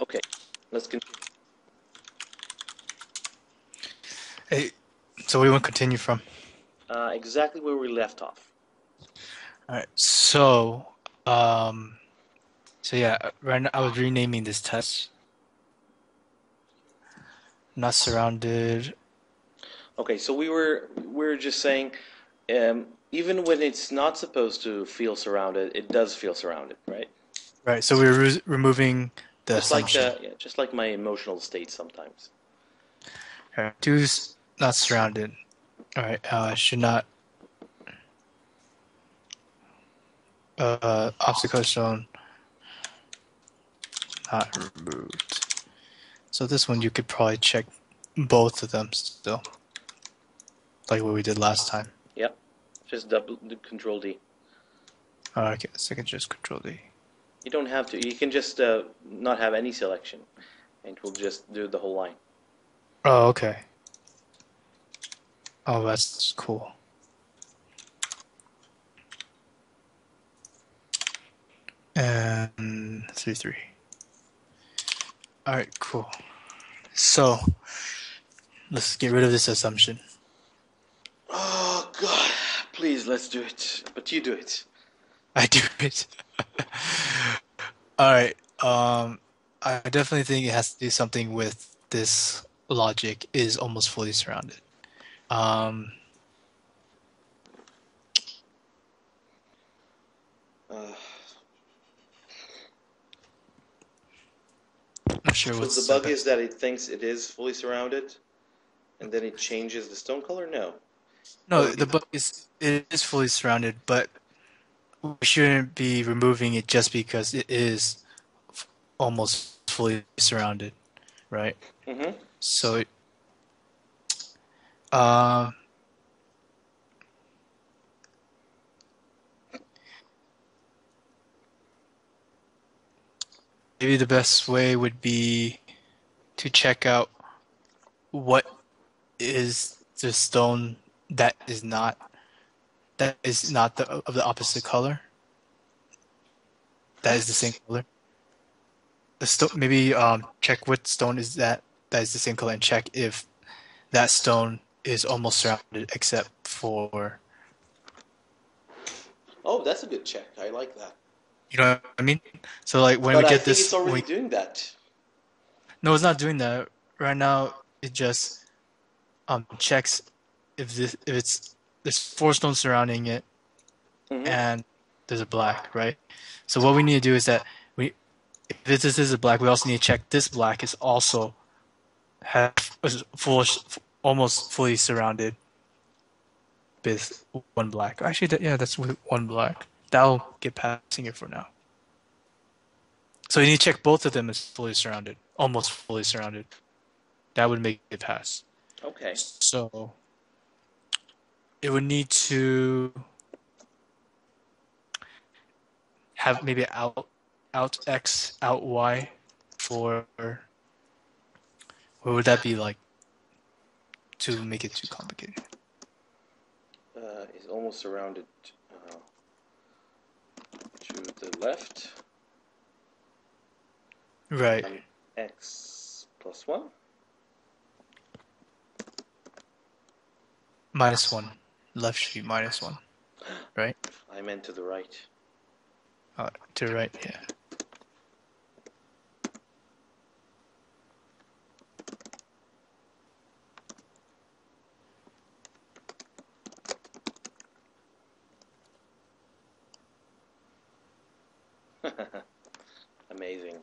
Okay, let's continue. Hey, so where do you want to continue from? Uh, exactly where we left off. All right. So, um, so yeah, right now I was renaming this test. Not surrounded. Okay, so we were we were just saying, um, even when it's not supposed to feel surrounded, it does feel surrounded, right? Right. So we're re- removing the Just like assumption. uh, yeah, just like my emotional state sometimes. All right. Two's not surrounded. All right. Uh, should not. Uh, obstacle zone not removed. So this one you could probably check both of them still, like what we did last time. Yep, just double Control D. Okay, so I just control D. You don't have to. You can just uh, not have any selection, and it will just do the whole line. Oh, okay. Oh, that's cool. And three three. All right, cool. So let's get rid of this assumption. Oh God! Please, let's do it. But you do it. I do it. All right. Um, I definitely think it has to do something with this logic is almost fully surrounded. Um, Uh, not sure so what's the bug is that it thinks it is fully surrounded, and then it changes the stone color. No. No, the bug is it is fully surrounded, but we shouldn't be removing it just because it is f- almost fully surrounded, right? Mm-hmm. So, it, um, maybe the best way would be to check out what is the stone that is not that is not the of the opposite color. That is the same color. The stone maybe um check what stone is that that is the same color and check if that stone is almost surrounded except for Oh, that's a good check. I like that. you know what I mean? So like when but we I get this it's already when- doing that. No, it's not doing that. Right now it just um checks if this if it's there's four stones surrounding it Mhm. and there's a black, right? So what we need to do is that we if this is a black, we also need to check this black is also have full almost fully surrounded with one black. Actually, that, yeah, that's with one black. That'll get passing it for now. So you need to check both of them as fully surrounded, almost fully surrounded. That would make it pass. Okay. So it would need to have maybe out out X, out Y for what would that be like to make it too complicated? Uh, is almost surrounded uh, to the left. Right. Um, X plus one. Minus one. Left should be minus one. Right? I meant to the right. Uh, to the right, yeah. Amazing.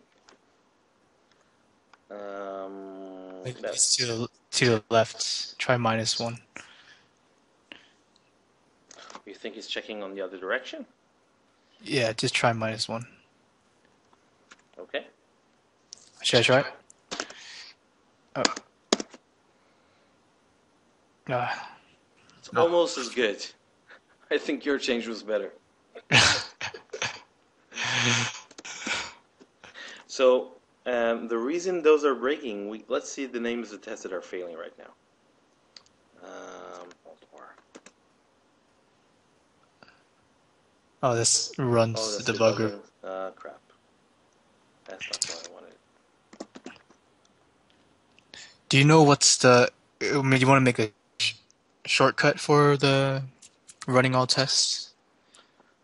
Um, Like to the to the left. Try minus one. you think he's checking on the other direction? Yeah, just try minus one. Okay. Should I try it? Oh. Ah. It's No. almost as good. I think your change was better. So um, the reason those are breaking, we let's see the names of the tests that are failing right now. Um, Alt-R. Oh, this runs Oh, the debugger. Uh, crap. That's not what I wanted. Do you know what's the? I mean, you want to make a sh- shortcut for the running all tests?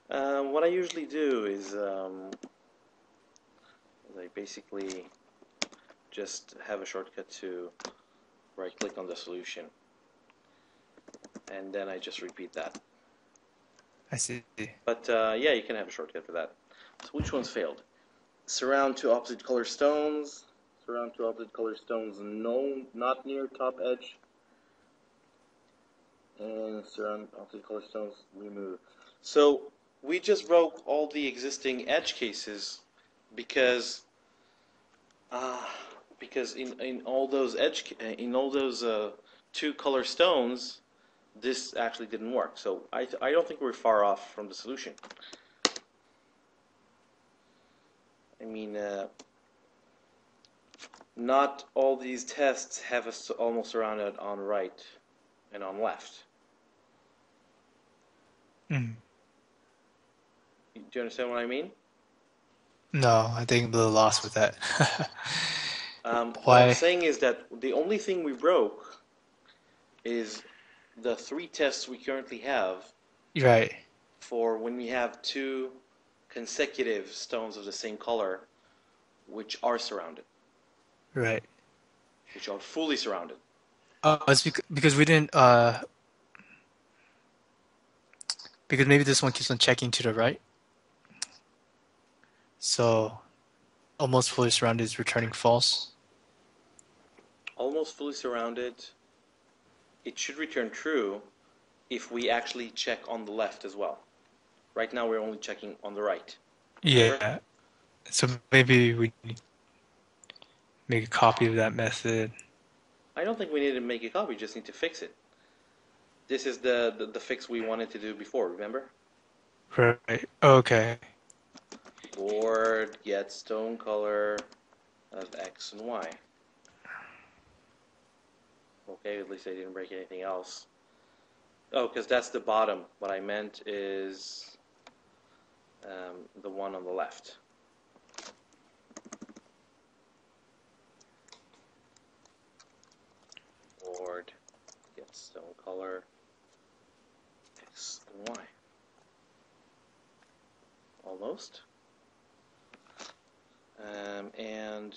Uh, what I usually do is um, I basically just have a shortcut to right click on the solution and then I just repeat that. I see. But uh, yeah, you can have a shortcut for that. So which ones failed? Surround two opposite color stones. Surround two opposite color stones no, not near top edge. And surround opposite color stones remove. So we just broke all the existing edge cases because uh, because in, in all those edge in all those uh, two color stones this actually didn't work. So I, I don't think we're far off from the solution. I mean uh, not all these tests have us almost surrounded on right and on left. Mm. do you understand what I mean? No, I think I'm a little lost with that. Um, What I'm saying is that the only thing we broke is the three tests we currently have right. for when we have two consecutive stones of the same color, which are surrounded, Right. which are fully surrounded. Uh, it's bec- because we didn't. Uh, because maybe this one keeps on checking to the right. So, almost fully surrounded is returning false. Almost fully surrounded, it should return true if we actually check on the left as well. Right now, we're only checking on the right. Yeah. So maybe we make a copy of that method. I don't think we need to make a copy, we just need to fix it. This is the, the, the fix we wanted to do before, remember? Right. Okay. board get stone color of X and Y. Okay, at least I didn't break anything else. Oh, because that's the bottom. What I meant is um, the one on the left. Board get stone color X and Y. Almost. Um, and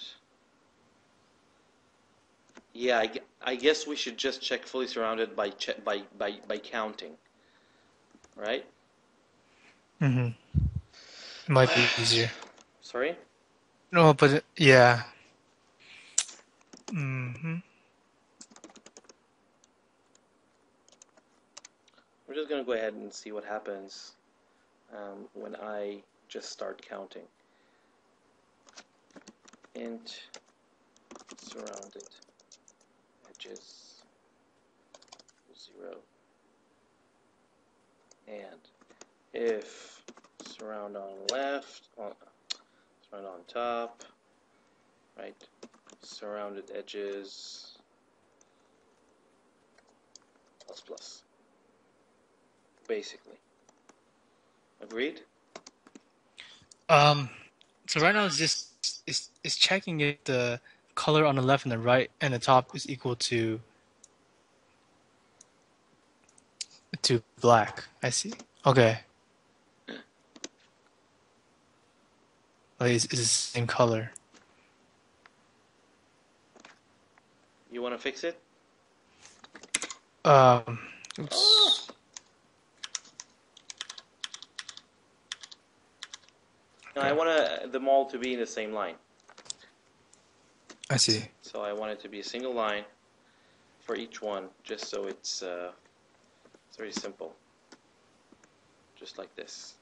yeah, I, I guess we should just check fully surrounded by che- by, by by counting, right? Mm-hmm. Might be easier. Sorry. No, but it- yeah. Mm-hmm. We're just gonna go ahead and see what happens um, when I just start counting. Int surrounded edges zero. And if surround on left on surround on top right surrounded edges plus plus. Basically. Agreed? Um, so right now it's just it's it's checking if the color on the left and the right and the top is equal to to black. I see. Okay. Like it's, it's the same color. you want to fix it Um, oops. no, I want to them all to be in the same line I see. So I want it to be a single line for each one, just so it's uh, it's very simple. Just like this.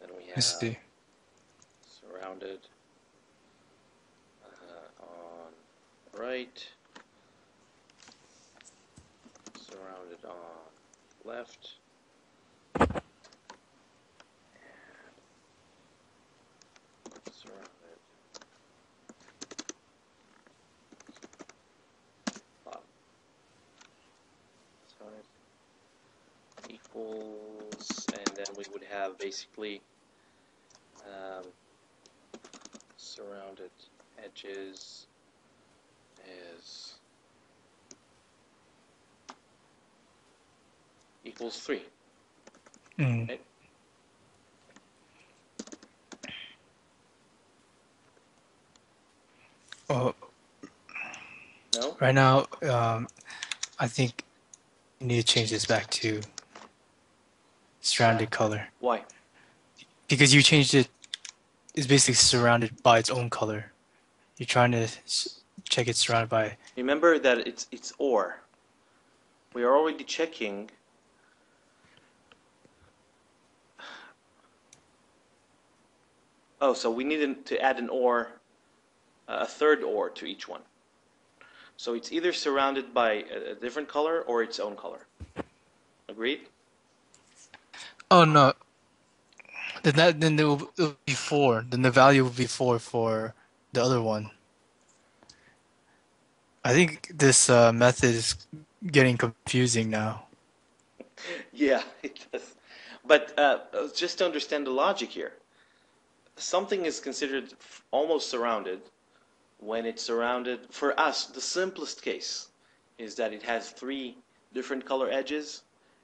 Then we I have see. surrounded uh, on right, surrounded on left, and surrounded bottom. Side equals, and then we would have basically um, surrounded surrounded edges is equals 3. Mm. Right? Oh, No? right now, um, I think you need to change this back to surrounded color Why? because you changed it. It's basically surrounded by its own color. You're trying to check it's surrounded by. Remember that it's it's or. We are already checking Oh, so we needed to add an or, a third or to each one. So it's either surrounded by a, a different color or its own color. Agreed? Oh no. Then that then there will, it'll be four. Then the value will be four for the other one. I think this uh, method is getting confusing now. Yeah, it does. But uh, just to understand the logic here, something is considered almost surrounded when it's surrounded. For us, the simplest case is that it has three different color edges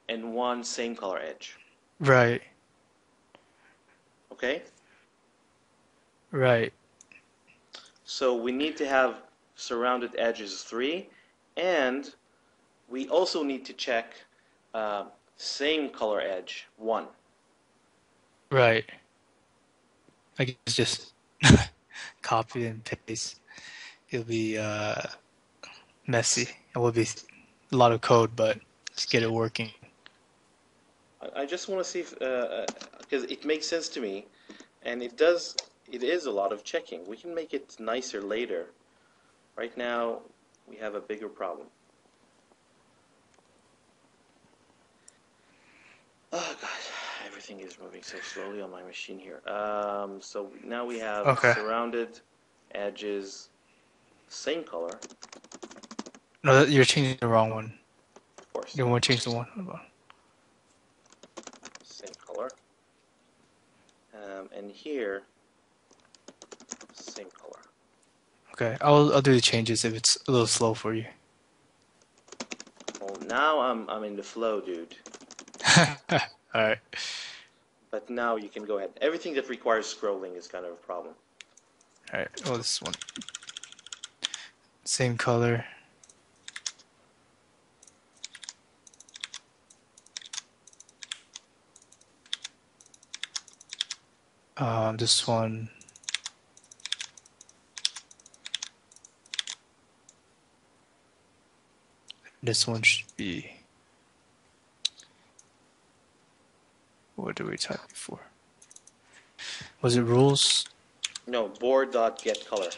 and one same color edge. Right. Okay? Right. So we need to have surrounded edges three, and we also need to check uh, same color edge one. Right. I guess just copy and paste. It'll be uh, messy. It will be a lot of code, but let's get it working. I- just want to see if, because it makes sense to me, and it does, it is a lot of checking. We can make it nicer later. Right now, we have a bigger problem. Oh God, everything is moving so slowly on my machine here. Um, so now we have Okay. surrounded edges, same color, No, that- you're changing the wrong one. of course. You want to change the one. Hold on. same color. Um, and here, same color. Okay, I'll I'll do the changes if it's a little slow for you. Well, now I'm I'm in the flow, dude. All right. But now you can go ahead. Everything that requires scrolling is kind of a problem. All right. Oh, this one. Same color. Um, this one. This one should be. What did we type before? Was it rules? No, board dot get color,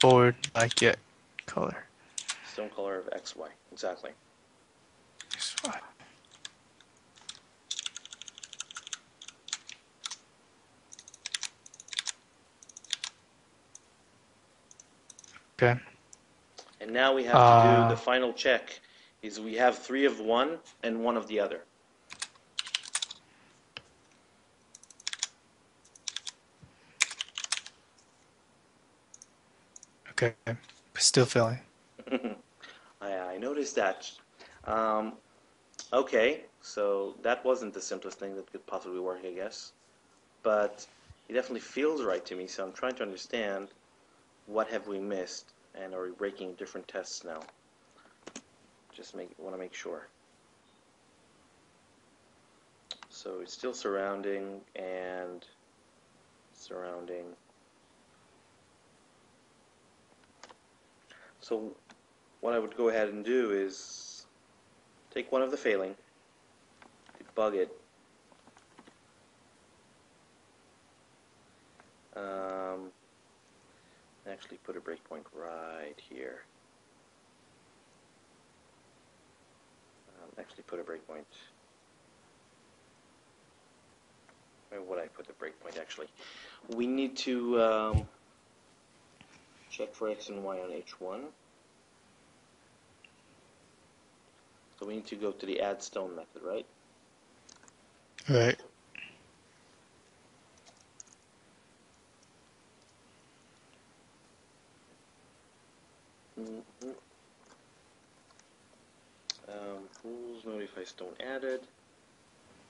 Board I get color. stone color of X Y. Exactly. This one. Okay. And now we have to Uh, do the final check. Is we have three of one and one of the other. Okay. Still failing. I, I noticed that. Um, okay, so that wasn't the simplest thing that could possibly work, I guess. But it definitely feels right to me, so I'm trying to understand what have we missed, and are we breaking different tests now? Just make want to make sure. So it's still surrounding and surrounding. So what I would go ahead and do is take one of the failing, debug it, um, actually put a breakpoint right here. Um, actually put a breakpoint. Where would I put the breakpoint actually? We need to um, check for x and y on h1. So we need to go to the add stone method, right? Right. Mm-hmm. Um, rules notify stone added.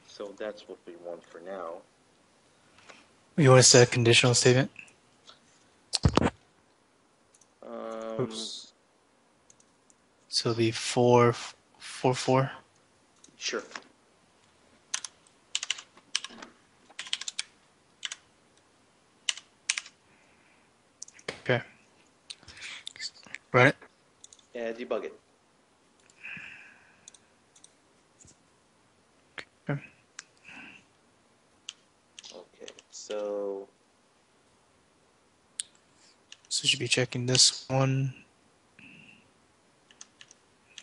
So that's what we want for now. You want to set a conditional statement? Um, Oops. So it'll be four, four, four. Sure. Okay. It. Yeah, debug it. Okay. Okay, so So you should be checking this one.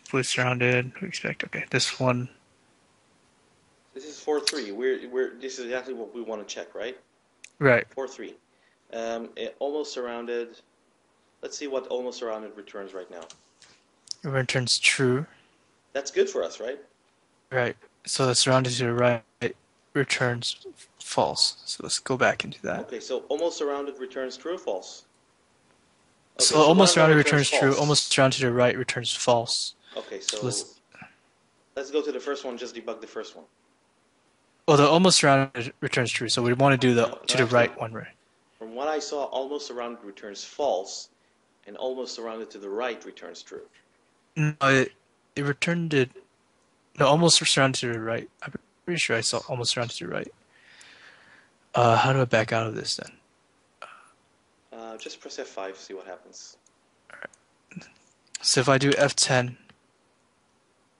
Fully surrounded. We expect. Okay, this one. this is four three. We're we're this is exactly what we want to check, right? Right. Four three. Um, it almost surrounded. Let's see what almost surrounded returns right now. It returns true. That's good for us, right? Right. So the surrounded to the right returns false. So let's go back into that. Okay, so almost surrounded returns true or false? Okay, so almost surrounded surrounded returns true. Almost surrounded to the right returns false. Okay, so So let's. let's go to the first one. Just debug the first one. Well, the almost surrounded returns true. So we want to do the No, to the actually- right one, right? From what I saw, almost surrounded returns false, and almost surrounded to the right returns true. No, it, it returned it. No, almost surrounded to the right. I'm pretty sure I saw almost surrounded to the right. Uh, how do I back out of this then? Uh, just press F5, see what happens. So if I do F10,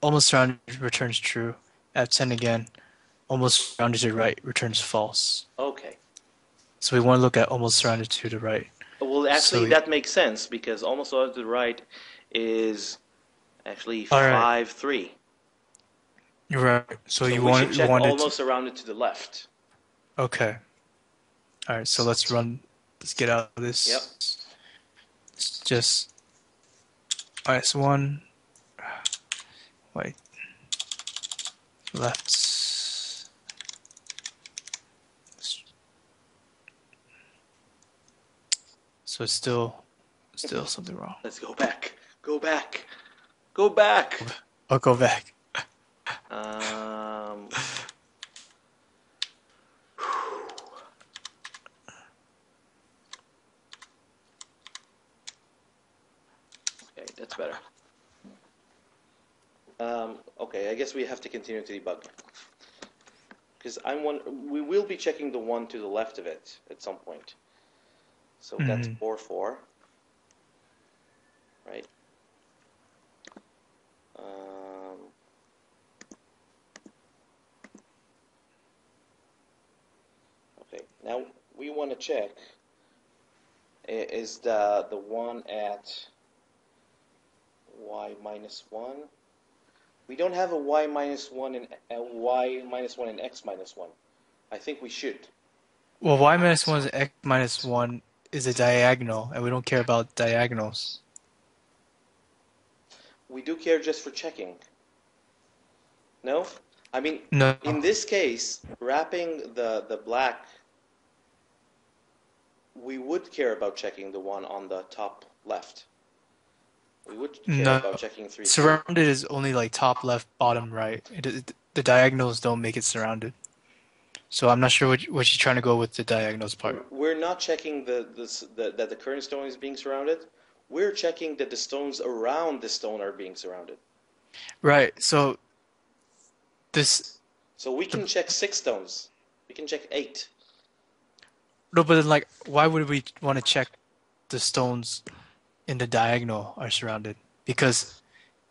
almost surrounded returns true. F10 again, almost surrounded to the right returns false. Okay. So we want to look at almost surrounded to the right. Well, actually, So- that makes sense because almost all to the right is actually All right. five three. You're right. So, So you we want you check wanted almost surrounded to the left. okay. All right. So let's run. Let's get out of this. Yep. It's just minus one. Wait. Left. So it's still, still something wrong. Let's go back. Go back. Go back. I'll go back. Um, okay, that's better. Um, okay, I guess we have to continue to debug. Because I'm one, we will be checking the one to the left of it at some point. So that's Mhm. 4 4. Right? Um, Okay, now we want to check is the the one at y minus one. We don't have a y minus one and a y minus one and x minus one. I think we should. Well, y minus one is x minus one is a diagonal, and we don't care about diagonals. We do care just for checking. No, I mean No. in this case, wrapping the the black, we would care about checking the one on the top left. We would care No. about checking three. Surrounded is only like top left, bottom right. It, it, the diagonals don't make it surrounded. So I'm not sure what, what you're trying to go with the diagonals part. We're not checking the, the, the that the current stone is being surrounded. We're checking that the stones around the stone are being surrounded. Right. So this So we can check six stones. We can check eight. no, but then like, why would we want to check the stones in the diagonal are surrounded? Because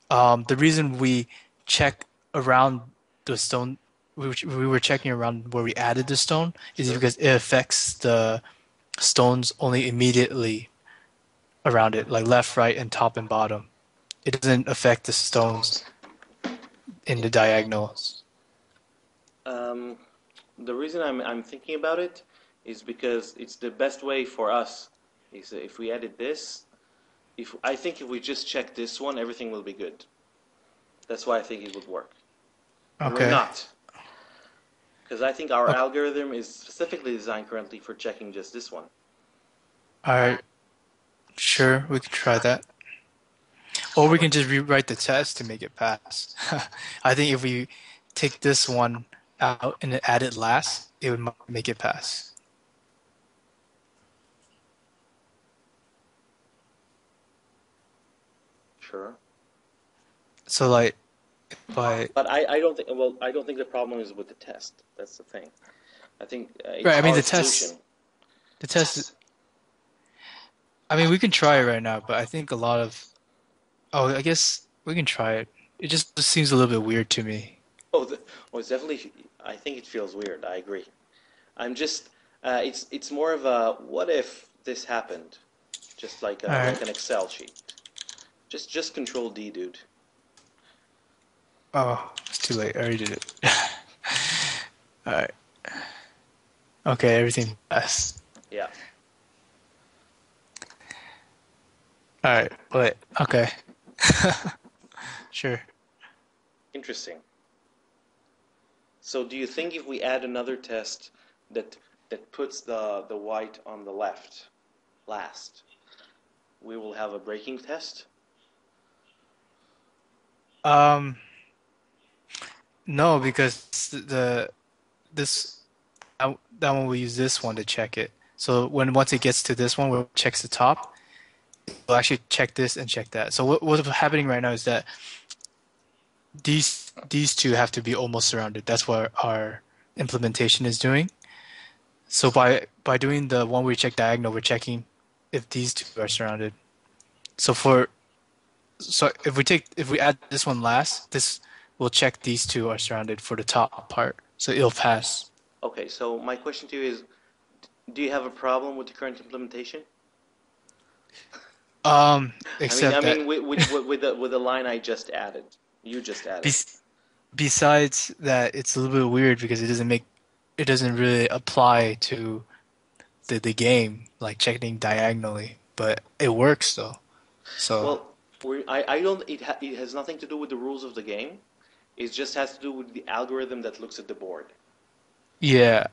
um, the reason we check around the stone, we, were- we were checking around where we added the stone, is Sure. because it affects the stones only immediately around it, like left, right, and top and bottom. It doesn't affect the stones in the diagonals. Um, the reason I'm I'm thinking about it is because it's the best way for us. Is if we added this, if I think if we just check this one, everything will be good. That's why I think it would work. Okay. We're not. Because I think our Okay. algorithm is specifically designed currently for checking just this one. All right. Sure, we can try that. Or we can just rewrite the test to make it pass. I think if we take this one out and add it last, it would make it pass. Sure. So like, by But I, I don't think. Well, I don't think the problem is with the test. That's the thing. I think. Uh, Right, I mean, the test- the test, is, I mean, we can try it right now, but I think a lot of, oh, I guess we can try it. It just seems a little bit weird to me. Oh, the, oh, it's definitely. I think it feels weird. I agree. I'm just. Uh, it's it's more of a what if this happened, just like a, Alright. like an Excel sheet. Just just Control D, dude. Oh, it's too late. I already did it. All right. Okay, everything passed. Yeah. All right, wait. Okay. sure. Interesting. So, do you think if we add another test that that puts the the white on the left last, we will have a breaking test? Um. No, because the this that that one we use this one to check it. So when once it gets to this one, where it checks the top, we'll actually check this and check that. So what what's happening right now is that these these two have to be almost surrounded. That's what our implementation is doing. So by by doing the one we check diagonal, we're checking if these two are surrounded. So for so if we take if we add this one last, this will check these two are surrounded for the top part. So it'll pass. Okay. So my question to you is, do you have a problem with the current implementation? Um, I except mean, I mean, with, with, with, the with the line I just added, you just added. bes- besides that, it's a little bit weird because it doesn't make it doesn't really apply to the the game like checking diagonally, but it works though. So Well, we I, I don't. It, ha, it has nothing to do with the rules of the game. It just has to do with the algorithm that looks at the board. yeah,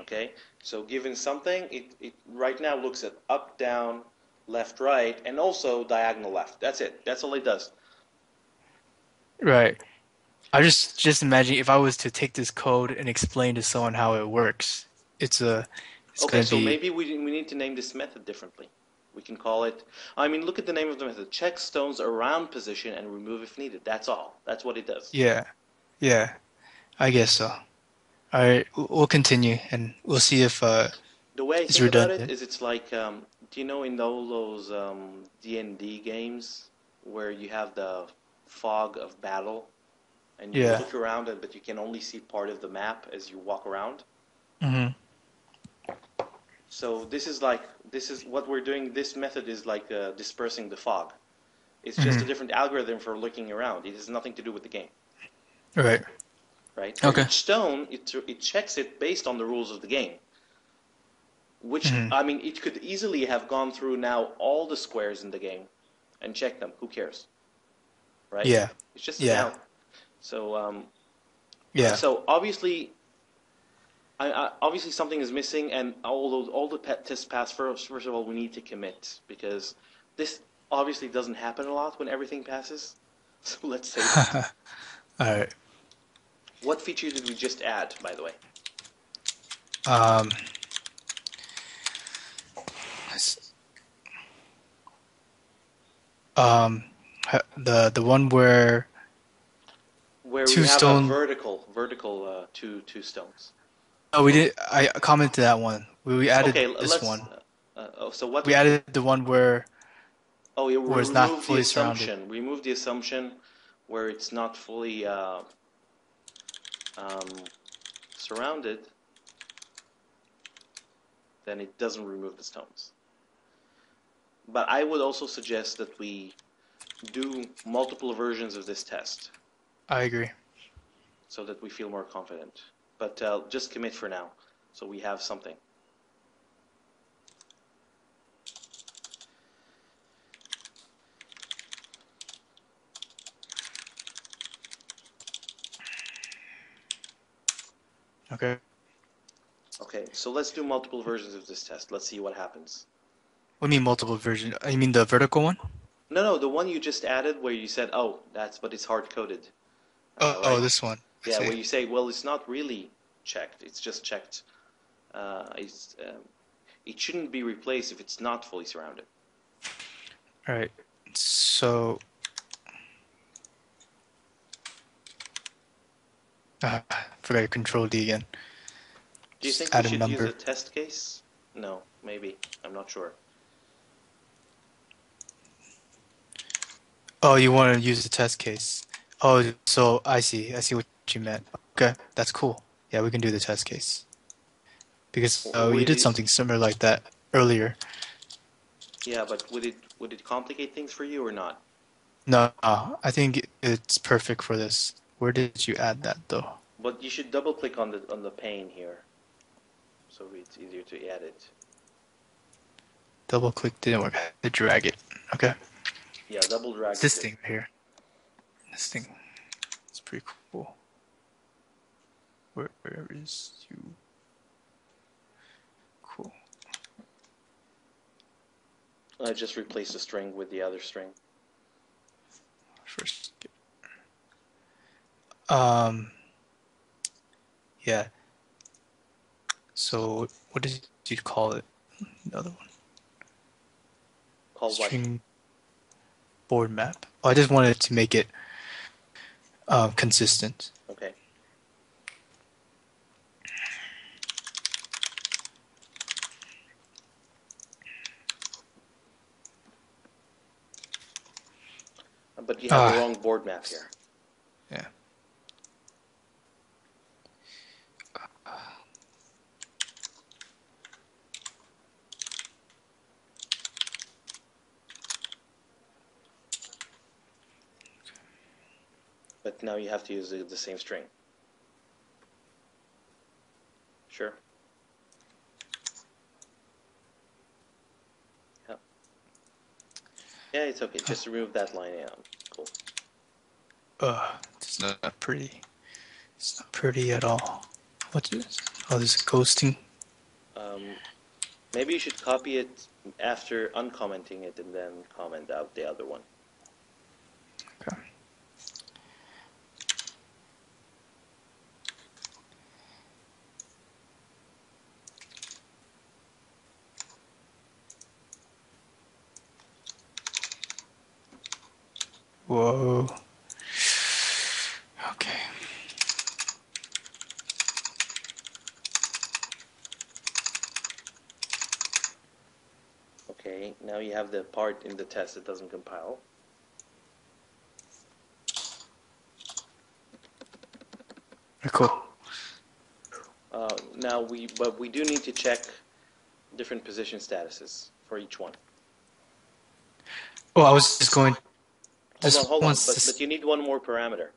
Okay. So given something, it, it right now looks at up, down, left, right, and also diagonal left. That's it. That's all it does. right. I just just imagine if I was to take this code and explain to someone how it works. It's a it's okay. So be maybe we we need to name this method differently. We can call it. I mean, look at the name of the method. Check stones around position and remove if needed. That's all. That's what it does. Yeah, yeah, I guess so. All right, we'll continue and we'll see if uh The way I It's think redundant. is, it's like, um, do you know in all those um, D and D games where you have the fog of battle, and you Yeah. look around it, but you can only see part of the map as you walk around. Mm-hmm. So this is like this is what we're doing. This method is like uh, dispersing the fog. It's just a Mhm. different algorithm for looking around. It has nothing to do with the game, right. right? Okay. Each stone, it it checks it based on the rules of the game. Which Mhm. I mean, it could easily have gone through now all the squares in the game and checked them. Who cares, right? Yeah, It's just Yeah. now. So um, yeah, So obviously, I, I, obviously something is missing, and all those all the pet tests pass first. First of all, we need to commit because this obviously doesn't happen a lot when everything passes. So let's say, all right. what feature did we just add, by the way? Um, um, the the one where Where Two we have stone- a vertical, vertical uh, two two stones. Oh we did I commented that one. We, we added okay, this one. Uh, oh, so what? We added the one where Oh, yeah, where it's not fully surrounded. removed the assumption where it's not fully uh, um, surrounded. Then it doesn't remove the stones. But I would also suggest that we do multiple versions of this test I agree. so that we feel more confident. But uh, just commit for now, so we have something. Okay. Okay, so let's do multiple versions of this test. Let's see what happens. What do you mean multiple version? You mean the vertical one? No, no, the one you just added where you said, "Oh, that's but it's hard coded." Oh, oh, this one. Yeah, where you say, "Well, it's not really checked. It's just checked. Uh, it's um, it shouldn't be replaced if it's not fully surrounded." All right. So. Ah, forgot to control D again. Do you think add we a should number. use a test case? No, maybe. I'm not sure. Oh, you want to use the test case. Oh, so I see. I see what you meant. Okay, that's cool. Yeah, we can do the test case. Because uh, you did something similar like that earlier. Yeah, but would it would it complicate things for you or not? No, I think it's perfect for this. Where did you add that though? But you should double click on the on the pane here, so it's easier to add it. Double click didn't work. I drag it. Okay. Yeah, double drag. It's this it. thing right here. This thing. It's pretty cool. Where, where is you? Cool. I just replaced the string with the other string. First. Um. Yeah. So what did you call it? Another one. Called what? String board map. Oh, I just wanted to make it um, consistent. Okay. But you have the Ah. wrong board map here. Yeah. But now you have to use the, the same string. Sure. Yeah. Yeah, it's okay. Just remove that line out. Cool. Uh, it's not pretty. It's not pretty at all. What is? This? Oh, this is ghosting. Um, maybe you should copy it after uncommenting it and then comment out the other one. Okay. Whoa. Okay. You have the part in the test that doesn't compile. Cool. Uh, now we, but we do need to check different position statuses for each one. Oh, I was just going. Hold Just on, hold on, but, but you need one more parameter.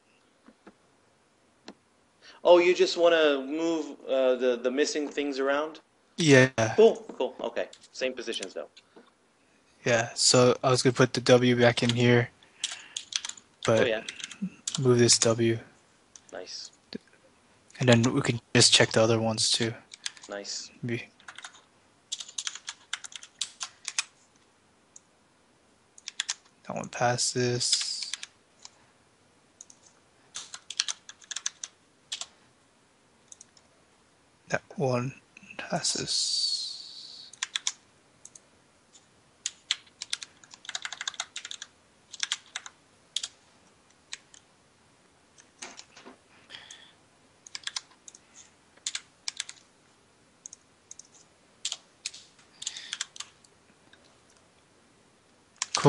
Oh, you just want to move uh, the the missing things around? Yeah, Cool, cool. Okay, same positions though. Yeah. So I was gonna put the W back in here, but Oh yeah, move this W, nice, and then we can just check the other ones too. nice. Maybe. That one passes. That one passes.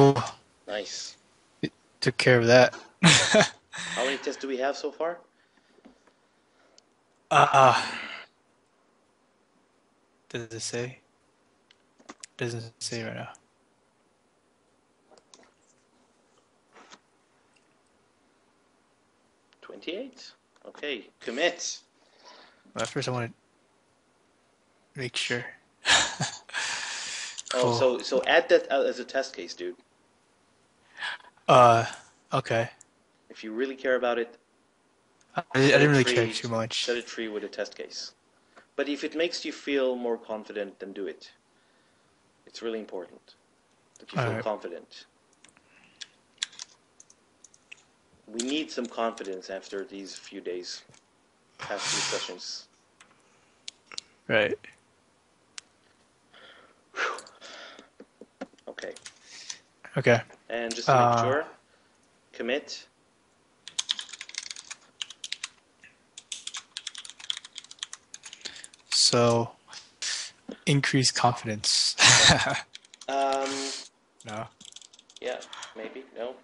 Cool. Nice. Took care of that. How many tests do we have so far? Uh, does it say? Doesn't say right now. Twenty-eight. Okay, commit. But first, I want to make sure. Oh, so so add that as a test case, dude. Uh, okay. If you really care about it, I, I didn't really it care too much. Set it free with a test case. But if it makes you feel more confident, then do it. It's really important that you feel Alright. confident. we need some confidence after these few days, past few sessions. Right. Okay, Okay. And just to make Uh, sure, commit. So, increase confidence. Um, no. yeah, maybe no.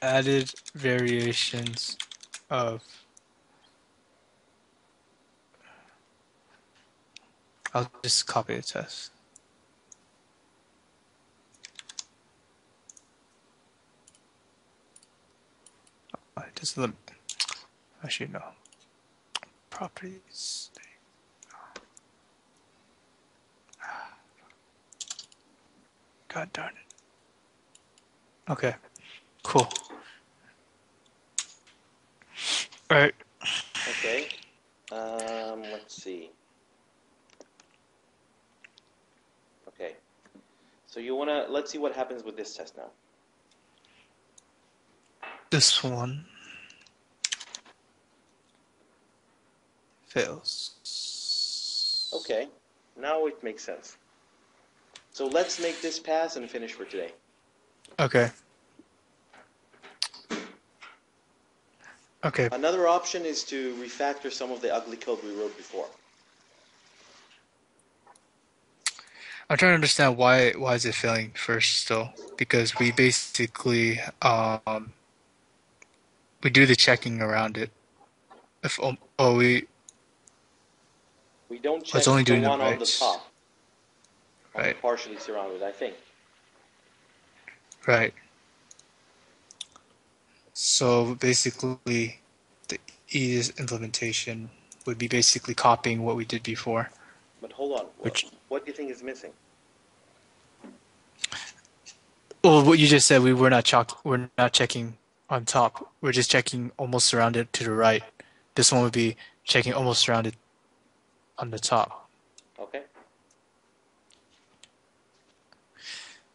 Added variations of. I'll just copy the test. Doesn't lim- Actually, no. Properties. God darn it. Okay. Cool. All right. Okay. Um, let's see. Okay. So you wanna let's see what happens with this test now. This one fails. Okay. Now it makes sense. So let's make this pass and finish for today. Okay. Okay. Another option is to refactor some of the ugly code we wrote before. I'm trying to understand why why is it failing first still? Because we basically um we do the checking around it. If um, oh we We don't check It's only the doing the one on the top. On the Right. partially surrounded, I think. right. So basically the easiest implementation would be basically copying what we did before. But hold on. Which- What, what do you think is missing? Well, what you just said, we were not chalk, we're not checking on top. We're just checking almost surrounded to the right. This one would be checking almost surrounded on the top. Okay.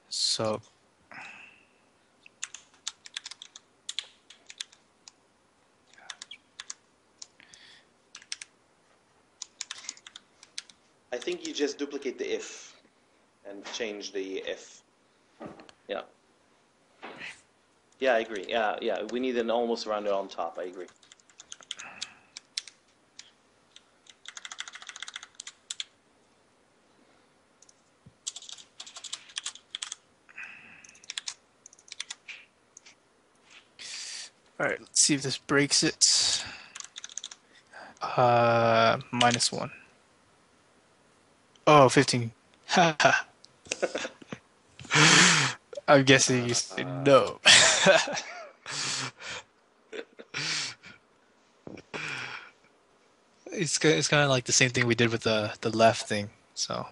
So I think you just duplicate the if and change the if. Yeah. Yeah, I agree. Yeah, yeah. We need an almost rounded on top. I agree. See if this breaks it. Uh, minus one. Oh, 15. I'm guessing you say no. it's it's kind of like the same thing we did with the the left thing. So,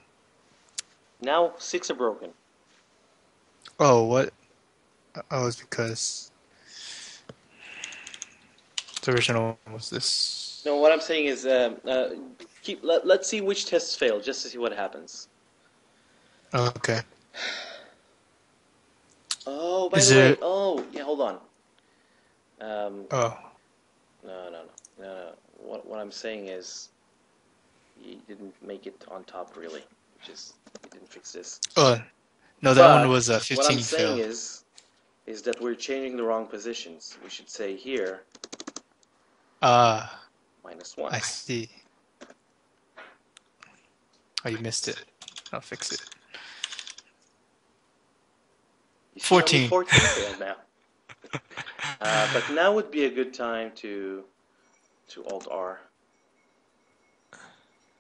Now six are broken. oh, what? Oh, it's because the original was this. No, what I'm saying is, um, uh, keep. Let, let's see which tests fail, just to see what happens. Okay. Oh, by Is the way. Oh, yeah. Hold on. Um, Oh, no, no, no, no, no. What what I'm saying is, you didn't make it on top really. Just you didn't fix this. oh, no, that But one was a What 15 I'm saying fail. is, is that we're changing the wrong positions. We should say here Ah, minus one. I see. Oh, you missed it. I'll fix it. You 14. 14 failed now. Uh, but now would be a good time to to Alt R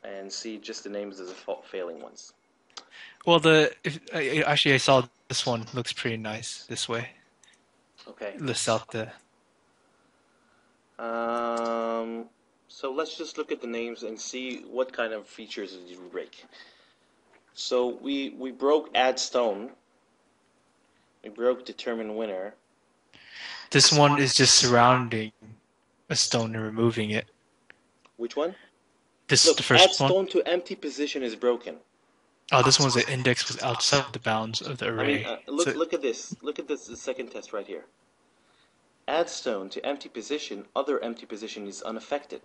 and see just the names of the fa- failing ones. Well, the if, actually I saw this one looks pretty nice this way. Okay. Lists out the Um, so let's just look at the names and see what kind of features did we break. So we we broke add stone. We broke determine winner. This one is just surrounding a stone and removing it. Which one? This Look, the add first one. stone to empty position is broken. Oh, this one's the index was outside the bounds of the I array. mean, uh, look So- look at this. Look at this the second test right here. Add stone to empty position, other empty position is unaffected.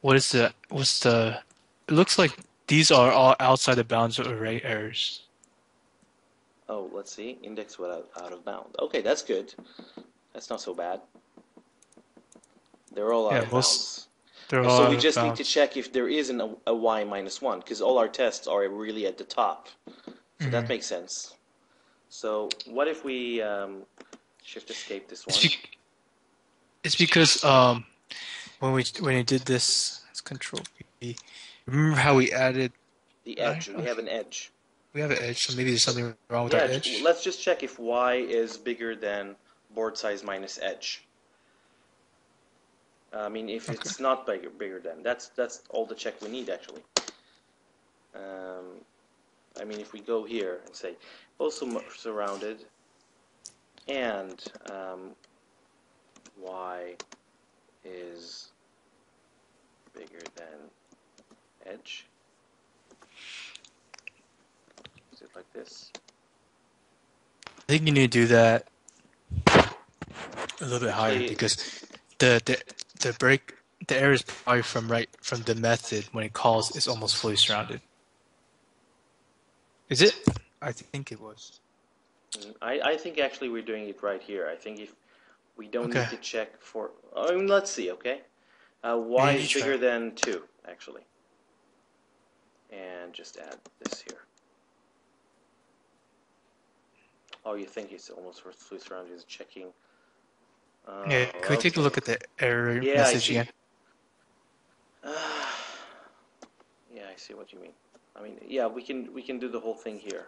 What is the what's the? It looks like these are all outside the bounds of array errors. Oh, let's see. Index without out of bound. Okay, that's good. That's not so bad. They're all out Yeah, of most- bounds. They're all so we of just need to check if there isn't a, a y minus one, because all our tests are really at the top. So that Mhm. makes sense. So what if we um, shift escape this one? It's, be- it's because um, when we when we did this, it's Control V. Remember how we added? The edge. We have an edge. We have an edge, so maybe there's something wrong with Yeah, our edge. let's just check if y is bigger than board size minus edge. I mean, if it's not bigger, bigger than that's that's all the check we need actually. Um, I mean, if we go here and say also surrounded, and um, y is bigger than edge. Is it like this? I think you need to do that a little bit higher Okay. because the the the break the error is probably from right from the method when it calls is almost fully surrounded. Is it? I think it was. I, I think actually we're doing it right here. I think if we don't Okay. need to check for, I mean, let's see, okay? Uh, y is bigger than 2, actually. And just add this here. Oh, you think it's almost for fully surrounded, is checking. Oh, Yeah. Can we take a look at the error Yeah, message again? yeah, I see what you mean. I mean, yeah, we can we can do the whole thing here,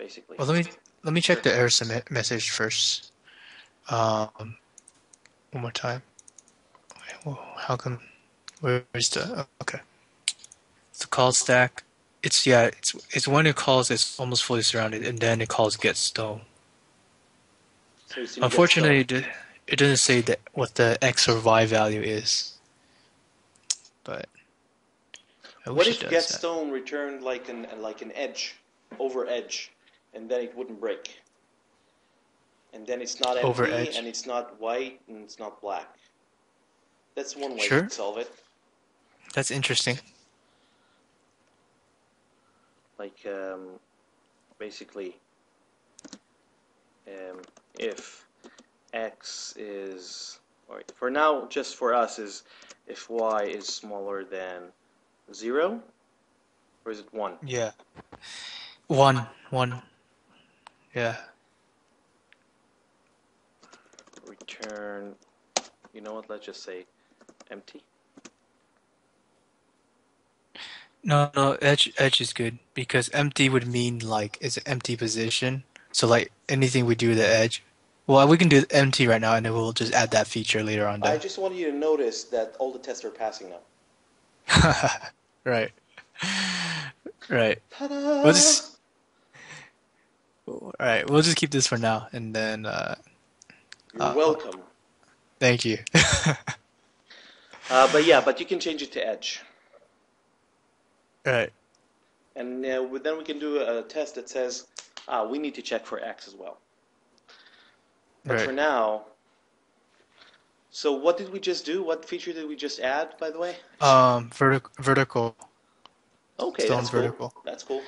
basically. Well, let me let me check the error submit message first. Um, one more time. Wait, well, how come? Where's the? oh, okay. The call stack. It's yeah. It's it's when it calls, it's almost fully surrounded, and then it calls get stone. So it's in get Unfortunately, stone. it, it doesn't say that what the x or y value is. But What if get that. stone returned like an like an edge, over edge, and then it wouldn't break? And then it's not empty, Over edge. and it's not white, and it's not black. That's one way Sure. to solve it. That's interesting. Like um, basically, um, if x is or for now, just for us is if y is smaller than zero, or is it one? Yeah. One one. Yeah. return you know what let's just say empty No, no, edge edge is good because empty would mean like it's an empty position. So like anything we do with the edge, well, we can do empty right now, and then we'll just add that feature later on. i just want you to notice that all the tests are passing now right, right. Ta-da! All right, we'll just keep this for now, and then uh, you're uh, welcome thank you. uh, but yeah but you can change it to edge right. and uh, then we can do a test that says ah we need to check for x as well but Right. for now so what did we just do what feature did we just add by the way Um, vertic- vertical. okay stone that's cool vertical. that's cool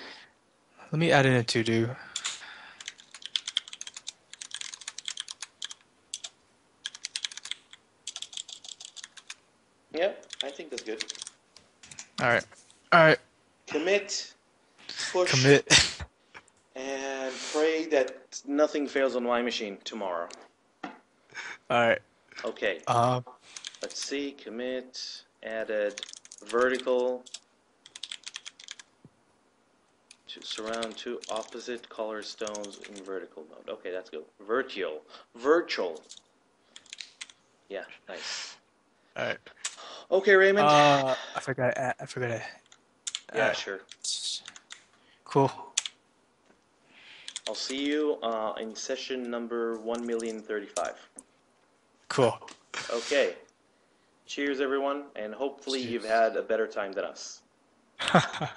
Let me add in a to do. yep i think that's good All right, all right. commit push Commit. and pray that nothing fails on my machine tomorrow. all right. Okay, Um. let's see. Commit added vertical to surround two opposite color stones in vertical mode. Okay, that's good. Virtual, virtual. Yeah, nice. All right. Okay, Raymond. Uh, I forgot. I forgot. I, yeah, sure. Cool. I'll see you uh, in session number one million thirty-five. Cool. Okay. Cheers, everyone, and hopefully you've had a better time than us.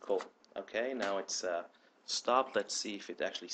Cool. Okay, now it's uh, stopped. Let's see if it actually.